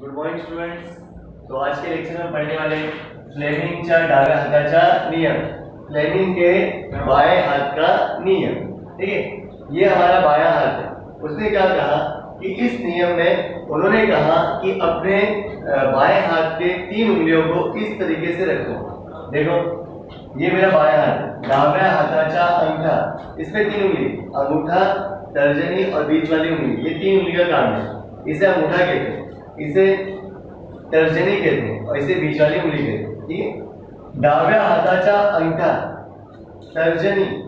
Good morning students तो आज के लेक्चर में पढ़ने वाले फ्लेमिंगच्या डाव्या हाताचा नियम। फ्लेमिंग के बाएँ हाथ का नियम। ठीक है? ये हमारा बायां हाथ है। उसने क्या कहा कि इस नियम में उन्होंने कहा कि अपने बाएँ हाथ के तीन उंगलियों को इस तरीके से रखो। देखो, ये मेरा बाया हाथ है। डाव्या हाताचा अंगठा। इसमें तीन उंगली। अंगूठा, तर्जनी और बीच वाली उंगली। ये तीन उंगली का काम है। इसे अंगूठा कहते हैं। इसे तर्जनी कहते हैं और इसे बीच वाली उंगली कहते हैं। ठीक है? डाव्या हाताचा अंगठा, तर्जनी,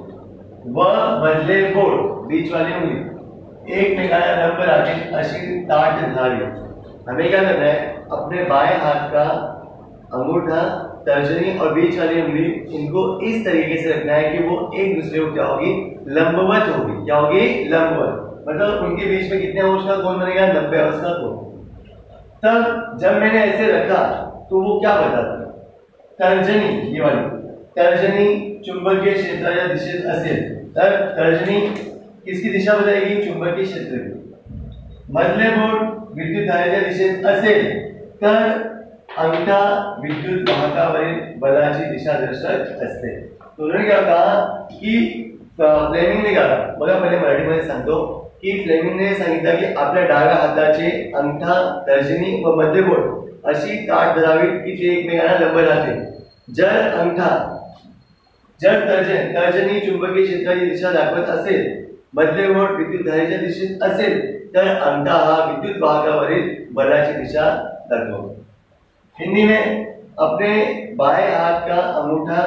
व बदले बोट बीच वाली उंगली एकमेकाला लंब राखील अशी ताट धावी हमें क्या करना है? अपने बाएँ हाथ का अंगूठा, तर्जनी और बीच वाली उंगली इनको इस तरीके से रखना है कि वो एक दूसरे को क्या होगी? लंबवत होगी। क्या होगी? लंबवत। मतलब उनके बीच में कितने अंश का बनेगा? नब्बे अंश का तब जब मैंने ऐसे रखा तो वो क्या बताता तर्जनी, ये वाली। तर्जनी चुंबकीय क्षेत्राच्या दिशेत असेल। तर, तर्जनी किसकी दिशा बताएगी? चुंबकीय क्षेत्र की। मधले बोट विद्युत धारेच्या दिशेत असेल, तर अंगठा विद्युत वाहकावरील बलाची दिशा दर्शक असते. तो उन्होंने क्या कहा की फ्लेमिंगने कहा बघा, पहिले मराठीमध्ये सांगतो. की फ्लेमिंगने सांगितलं की आपल्या डाव्या हाताचे अंगठा तर्जनी व मध्यबोट अशी ताट धरावीत की ते लंब राहतील जर अंगठा, जर तर्जन तर्जनी चुंबकीय क्षेत्राची दिशा दाखवत असेल मधले विद्युत दिशेत असेल, तर अंगठा हा विद्युत वाहकावरील बलाची दिशा दाखवतो. हिंदी में अपने बाएँ हाथ का अंगूठा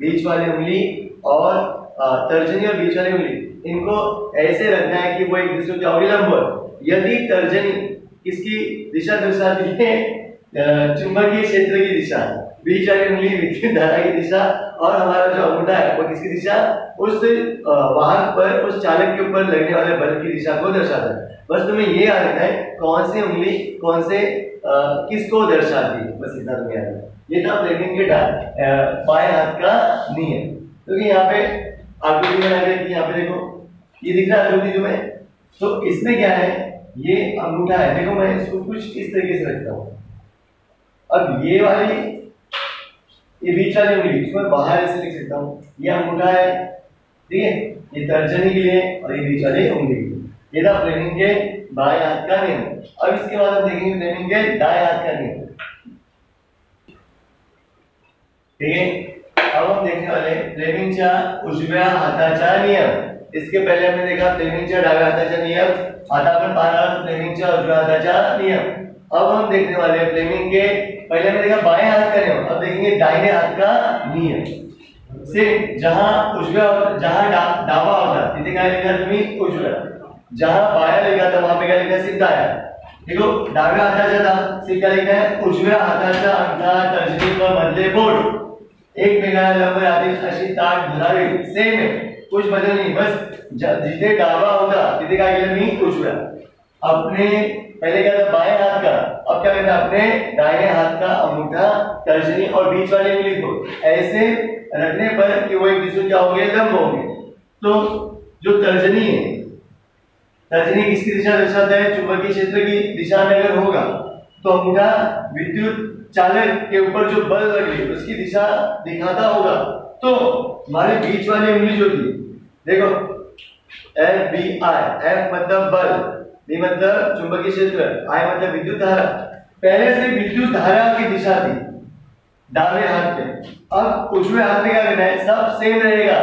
बीच वाली उंगली और तर्जनी और बीच वाली उंगली इनको ऐसे रखना है कि वो एक दूसरे के होगी लंबवत यदि तर्जनी किसकी दिशा दर्शाती है? चुंबकीय क्षेत्र की दिशा। बीच वाली उंगली विद्युत धारा की दिशा और हमारा जो अंगूठा है वो किसकी दिशा? उस वाहन पर उस चालक के ऊपर लगने वाले बल की दिशा को दर्शाता है। बस तुम्हें ये याद रखना है कौन सी उंगली कौन से अ, किसको दर्शाती है? बस इतना तुम्हें याद ये था फ्लेमिंग के बाएँ हाथ का नियम। क्योंकि यहाँ पे आकृति में यहाँ पे देखो ये दिख रहा है आकृति तुम्हें तो इसमें क्या है? ये अंगूठा है। देखो मैं इसको कुछ इस तरीके से रखता हूँ। अब ये वाली, ये बीच वाली उंगली इसमें बाहर ऐसे लिख सकता हूँ। ये अंगूठा है, ठीक है? ये तर्जनी के लिए और ये बीच वाली उंगली। ये था फ्लेमिंग के बाएँ हाथ का नियम। अब इसके बाद हम देखेंगे फ्लेमिंग के दाएँ हाथ का नियम। ठीक है? अब हम देखने वाले फ्लेमिंगच्या उजव्या हाताचा नियम। इसके पहले हमने देखा फ्लेमिंगच्या डाव्या हाताचा नियम आता आपण पाहणार आहोत फ्लेमिंगच्या उजव्या नियम। अब हम देखने वाले हैं फ्लेमिंग के पहले हमने देखा बाएँ हाथ का नियम अब देखेंगे दाहिने हाथ का नियम। सिर्फ़ जहाँ उजव्या जहाँ डा, डावा होता तिथे काय लिहिलं तुम्ही उजव्या जहाँ बाया लिखा था वहाँ पे क्या लिखा है? सिर्फ़ दाया देखो डाव्या हाताचा सिर्फ़ क्या लिखा है? उजव्या हाताचा अंगठा तर्जनी व मधले बोट एकमेकाला लंब राहतील अशी ताट धरावी सेम आहे कुछ बदल नहीं, बस जिथे डावा होता तिथे काय केलं मी उजव्या अपने, पहले क्या था, बाएँ हाथ का, अब क्या कहता अपने दाहिने हाथ का अंगूठा तर्जनी और बीच वाली उंगली को ऐसे रखने पर कि वो एक दूसरे क्या होंगे लंब होंगे तो जो तर्जनी है तर्जनी किसकी दिशा दर्शाता है? चुंबकीय क्षेत्र की दिशा में अगर होगा तो अंगूठा विद्युत चालक के ऊपर जो बल लगे उसकी दिशा दिखाता होगा। तो हमारे बीच वाली उंगली जो थी देखो एफ़ बी आई एफ़ मतलब बल बी मतलब चुंबकीय क्षेत्र आई मतलब विद्युत धारा। पहले से विद्युत धारा की दिशा थी डावे हाथ पे। अब उजवे हाथ पे क्या करना है? सब सेम रहेगा।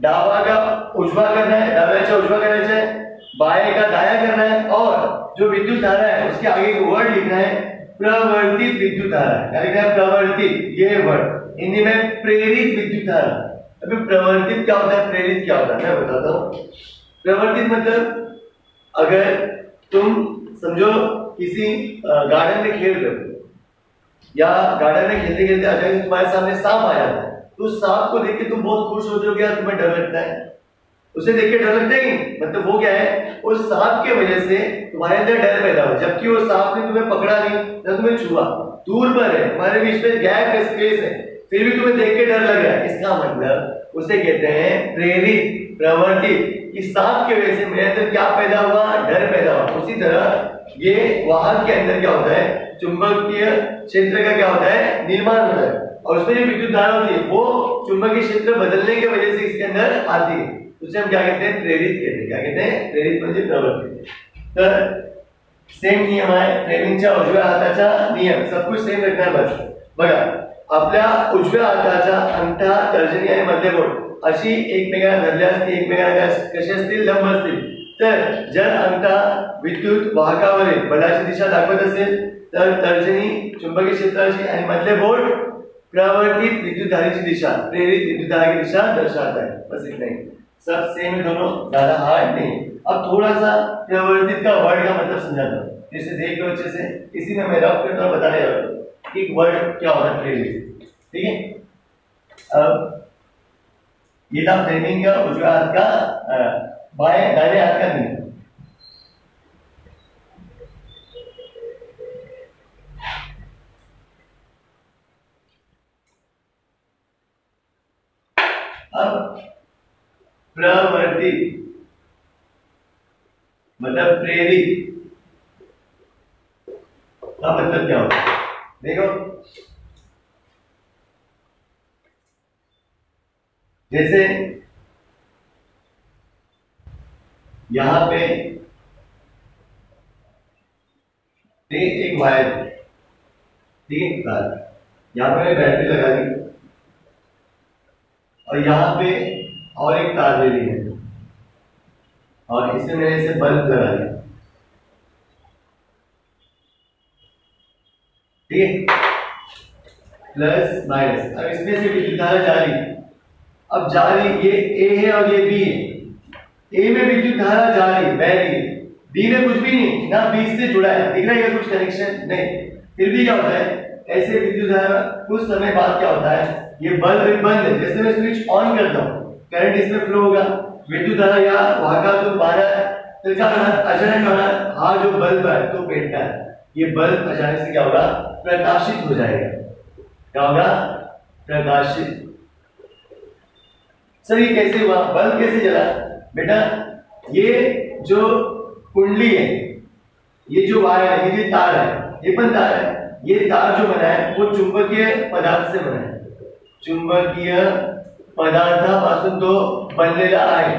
डावा का उजवा करना है डाव्याचा उजवा करायचा है बाएँ का दाया करना है, और जो विद्युत धारा है, उसके आगे एक वर्ड लिखना है, प्रवर्तित विद्युत धारा। क्या लिखना है? प्रवर्तित। ये वर्ड हिंदी में प्रेरित विद्युत धारा। अभी प्रवर्तित क्या होता है? प्रेरित क्या होता है? मैं बताता हूँ। प्रवर्तित मतलब अगर तुम समझो किसी गार्डन में खेल रहे हो, या गार्डन में खेलते खेलते अचानक तुम्हारे सामने सांप आ जाता है तो उस सांप को देख के तुम बहुत खुश होते हो यार तुम्हें डर लगता है। उसे देख के डर लगता ही मतलब वो क्या है? उस सांप के वजह से तुम्हारे अंदर डर पैदा हुआ। जबकि वो सांप ने तुम्हें पकड़ा नहीं, ना तुम्हें छुआ। दूर पर है। तुम्हारे बीच में गैप है स्पेस है। फिर भी तुम्हें देख के डर लग रहा है इसका मतलब उसे कहते हैं प्रेरित, प्रवर्तित, कि सांप के वजह से मेरे अंदर क्या पैदा हुआ? डर पैदा हुआ। उसी तरह ये वाहक के अंदर क्या होता है? चुंबकीय क्षेत्र का क्या होता है? निर्माण होता है। और उसमें जो विद्युत धारा होती है, वो चुंबकीय क्षेत्र बदलने की वजह से इसके अंदर आती है। उसे हम क्या कहते हैं? प्रेरित कहते हैं। क्या कहते हैं? प्रेरित म्हणजे प्रवृत्ती सेम नियम आहे. फ्लेमिंगच्या उजव्या हाताचा नियम. सब कुछ सेम रखणार बस. बघा आपल्या उजव्या हाताचा अंगठा तर्जनी आणि मध्य बोट अशी एकमेकांना धरल्या असतील एकमेकांना कशी लंब असतील जर अंगठा विद्युत वाहकावरील बलाची दिशा दाखवत तर्जनी चुंबकीय क्षेत्राची आणि मधले बोट प्रवर्तित विद्युत धारेची दिशा, प्रेरित विद्युत की दिशा दर्शाता है बस इतना ही सब सेम दोनों ज़्यादा हार्ड नहीं. अब थोड़ा सा प्रवर्तित का वर्ड का मतलब समझाता हूँ जैसे देख लो अच्छे से इसी में मैं रफ करता हूँ, बताने जा रहा हूँ कि वर्ड क्या होता है प्रेरित ठीक है? अब ये था फ्रेमिंग का उजवा हाथ का बाएँ, दाहिने हाथ का नहीं। अब प्रवर्ती मतलब प्रेरित, का मतलब क्या होता है? देखो। जैसे यहाँ पे एक वायर है तार। यहाँ पे बैटरी लगा दी। और यहाँ पे और एक तार ले ली है और इसमें मैंने इसे बल्ब लगा दिया। ठीक है प्लस माइनस। अब इसमें से विद्युत धारा जा रही अब जा रही ये ए है और ये बी है। ए में विद्युत धारा जा रही बह रही है बी में कुछ भी नहीं। ना बी से जुड़ा है। दिख रहा है कुछ कनेक्शन नहीं। फिर भी क्या होता है? ऐसे विद्युत धारा कुछ समय बाद क्या होता है? ये बल्ब बंद है। जैसे मैं स्विच ऑन करता हूँ करंट इसमें फ्लो होगा। विद्युत धारा या वाहका तो बारह तो क्या होना अचानक होना हाँ जो बल्ब है तो पेटता है। ये बल्ब अचानक से क्या होगा? प्रकाशित हो जाएगा। क्या होगा? प्रकाशित। सर, ये कैसे हुआ? बल्ब कैसे जला? बेटा, ये जो कुंडली है, ये जो वायर है, ये जो तार है, ये पण तार है, ये तार जो बना है, वो चुंबकीय पदार्थ से बना है। चुंबकीय पदार्थापासून तो बनलेला आहे।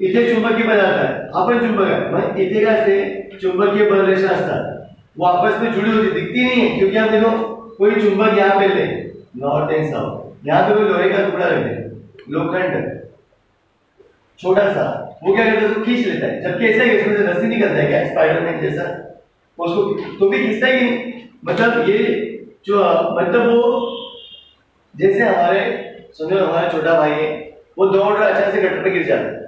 इथे चुंबकीय पदार्थ आहे, हा पण चुंबक आहे. मग इथे काय असते? चुंबकीय बलरेषा असतात. वो आपस में जुड़ी होती दिखती नहीं है, क्योंकि आप देखो, कोई चुंबक यहाँ पे ले, नॉर्थ एंड साउथ। यहाँ पे कोई लोहे का टुकड़ा दे, लोखंड। छोटा सा, वो क्या करता है खींच लेता है। जबकि ऐसा ही उसमें से रस्सी निकलता है क्या स्पाइडरमैन जैसा। उसको तो भी खींचता ही नहीं। मतलब ये जो मतलब वो, जैसे हमारे सुनो हमारा छोटा भाई है, वो दौड़ रहा, अचानक से गटर पे गिर जाता है।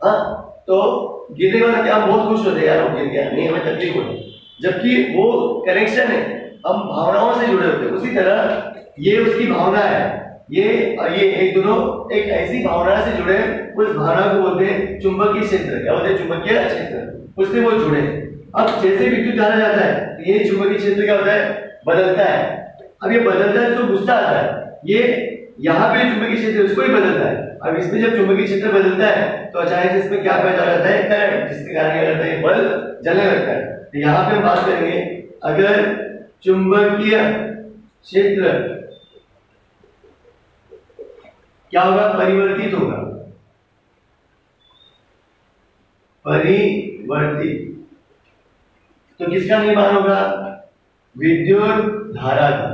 हाँ तो गिरने बाद क्या बहुत खुश होते हैं, यार, वो गिर गया, नहीं, हमें तकलीफ़ होती जबकि वो कनेक्शन है। हम भावनाओं से जुड़े होते हैं। उसी तरह ये उसकी भावना है। ये ये एक दोनों एक ऐसी भावना से जुड़े उस भावना को बोलते हैं चुंबकीय क्षेत्र। क्या बोलते हैं? चुंबकीय क्षेत्र। उससे वो जुड़े अब जैसे विद्युत धारा जाता है तो ये चुंबकीय क्षेत्र क्या होता है? बदलता है। अब ये बदलता है तो गुस्सा आता है। ये यहाँ पे चुंबकीय क्षेत्र उसको ही बदलता है। अब इसमें जब चुंबकीय क्षेत्र बदलता है तो अचानक इसमें क्या पैदा हो जाता है? करंट जिसके कारण क्या करता है? बल्ब जलने लगता है। यहाँ पे बात करेंगे, अगर चुंबकीय क्षेत्र क्या होगा? परिवर्तित होगा। परिवर्तित। तो किसका निर्माण होगा? विद्युत धारा का।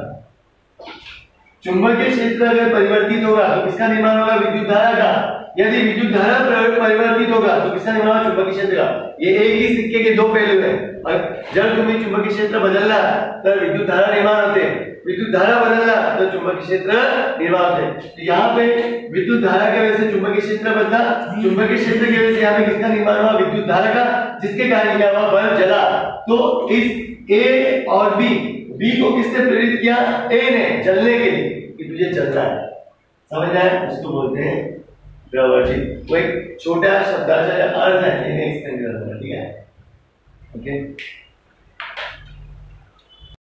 चुंबकीय क्षेत्र अगर परिवर्तित होगा तो किसका निर्माण होगा? विद्युत धारा का। यदि विद्युत धारा परिवर्तित होगा तो निर्माण होगा चुंबकीय क्षेत्र का? ये एक ही सिक्के के दो पहलू है। और जब तुम्हें चुंबकीय क्षेत्र बदलना तब विद्युत धारा निर्माण होते विद्युत धारा बदलना तो चुंबकीय क्षेत्र निर्माण होते तो यहाँ पे विद्युत धारा की वजह से चुंबकीय क्षेत्र बदला। चुंबकीय क्षेत्र की वजह से यहाँ पे किसका निर्माण हुआ? विद्युत धारा का। जिसके कारण क्या हुआ? बल्ब जला। तो इस ए और बी बी को किसने प्रेरित किया? ए ने जलने के लिए। कि तुझे जलना है। समझ आया उसको बोलते हैं प्रवर्जित वो एक छोटा शब्दाचा अर्थ है ठीक है? ओके